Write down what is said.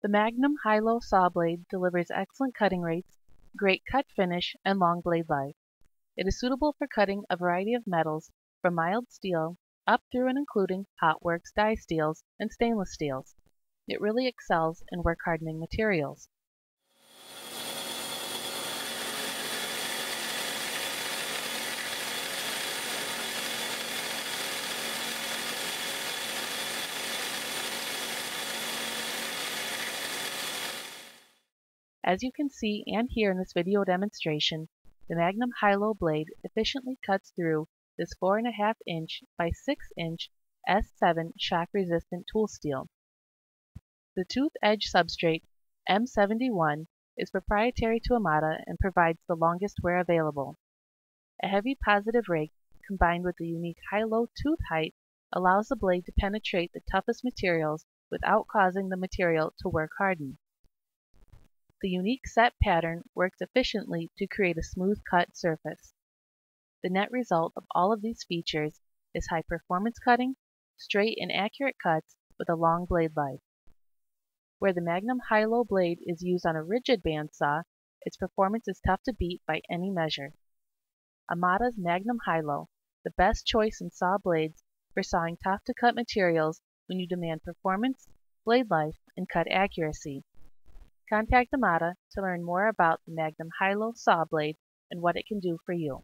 The Magnum Hi-Lo saw blade delivers excellent cutting rates, great cut finish, and long blade life. It is suitable for cutting a variety of metals from mild steel up through and including hot works die steels and stainless steels. It really excels in work hardening materials. As you can see and hear in this video demonstration, the Magnum Hi-Lo blade efficiently cuts through this 4.5 inch by 6 inch S7 shock resistant tool steel. The tooth edge substrate M71 is proprietary to Amada and provides the longest wear available. A heavy positive rake combined with the unique high-low tooth height allows the blade to penetrate the toughest materials without causing the material to work harden. The unique set pattern works efficiently to create a smooth cut surface. The net result of all of these features is high performance cutting, straight and accurate cuts with a long blade life. Where the Magnum Hi-Lo blade is used on a rigid bandsaw, its performance is tough to beat by any measure. Amada's Magnum Hi-Lo, the best choice in saw blades for sawing tough to cut materials when you demand performance, blade life, and cut accuracy. Contact Amada to learn more about the Magnum Hi-Lo saw blade and what it can do for you.